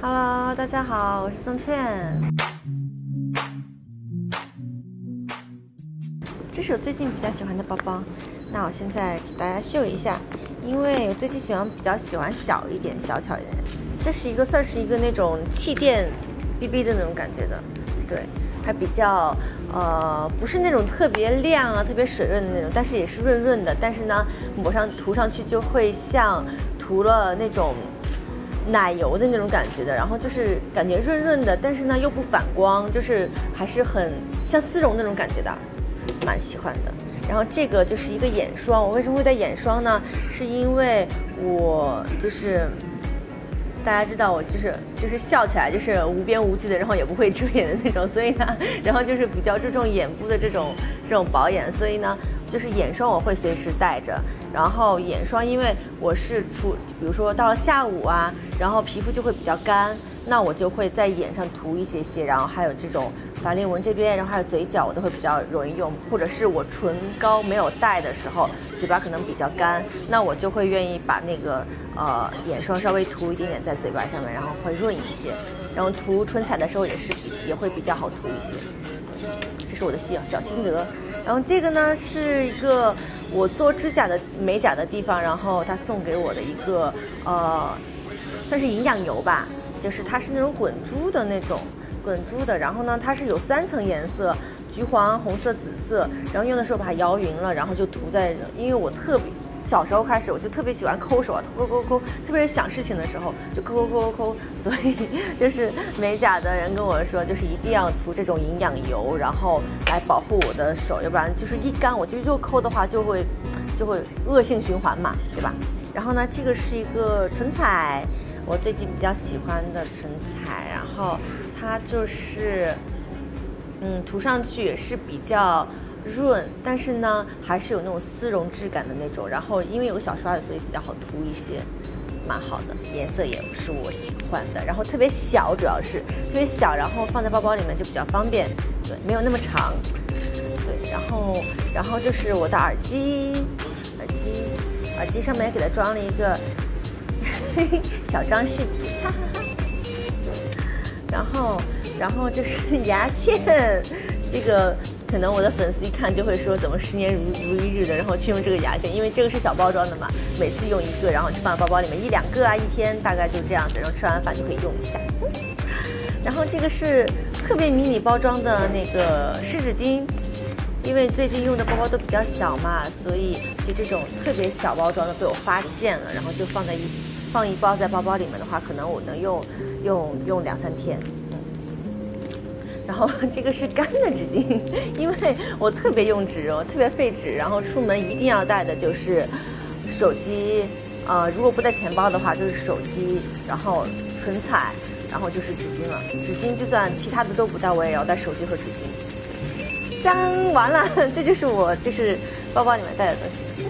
大家好，我是宋茜。这是我最近比较喜欢的包包，那我现在给大家秀一下，因为我最近喜欢比较喜欢小一点、小巧一点。这是一个算是一个那种气垫 BB 的那种感觉的，对，还比较呃不是那种特别亮啊、特别水润的那种，但是也是润润的。但是呢，抹上涂上去就会像涂了那种。奶油的那种感觉的，然后就是感觉润润的，但是呢又不反光，就是还是很像丝绒那种感觉的，蛮喜欢的。然后这个就是一个眼霜，我为什么会戴眼霜呢？是因为我就是大家知道我就是就是笑起来就是无边无际的，然后也不会遮掩的那种，所以呢，然后就是比较注重眼部的这种这种保养，所以呢。就是眼霜我会随时带着，然后眼霜因为我是出，比如说到了下午啊，然后皮肤就会比较干，那我就会在眼上涂一些些，然后还有这种法令纹这边，然后还有嘴角我都会比较容易用，或者是我唇膏没有带的时候，嘴巴可能比较干，那我就会愿意把那个呃眼霜稍微涂一点点在嘴巴上面，然后会润一些，然后涂唇彩的时候也是也会比较好涂一些，这是我的小小心得。然后这个呢是一个我做指甲的美甲的地方，然后他送给我的一个呃，算是营养油吧，就是它是那种滚珠的那种滚珠的，然后呢它是有三层颜色，橘黄、红色、紫色，然后用的时候把它摇匀了，然后就涂在，因为我特别。小时候开始，我就特别喜欢抠手啊，抠抠抠，特别是想事情的时候就抠抠抠抠抠。所以就是美甲的人跟我说，就是一定要涂这种营养油，然后来保护我的手，要不然就是一干我就又抠的话，就会就会恶性循环嘛，对吧？然后呢，这个是一个唇彩，我最近比较喜欢的唇彩，然后它就是嗯，涂上去也是比较。润，但是呢，还是有那种丝绒质感的那种。然后因为有小刷子，所以比较好涂一些，蛮好的。颜色也是我喜欢的。然后特别小，主要是特别小，然后放在包包里面就比较方便。对，没有那么长。对，然后然后就是我的耳机，耳机，耳机上面给它装了一个 小装饰品。哈哈哈。然后然后就是牙线，这个。可能我的粉丝一看就会说，怎么十年如如一日的，然后去用这个牙线，因为这个是小包装的嘛，每次用一个，然后就放在包包里面一两个啊，一天大概就这样子，然后吃完饭就可以用一下。然后这个是特别迷你包装的那个湿纸巾，因为最近用的包包都比较小嘛，所以就这种特别小包装的被我发现了，然后就放在一放一包在包包里面的话，可能我能用用用两三天。然后这个是干的纸巾，因为我特别用纸，我特别费纸，然后出门一定要带的就是手机，呃，如果不带钱包的话就是手机，然后唇彩，然后就是纸巾了。纸巾就算其他的都不带，我也要带手机和纸巾。粘完了，这就是我就是包包里面带的东西。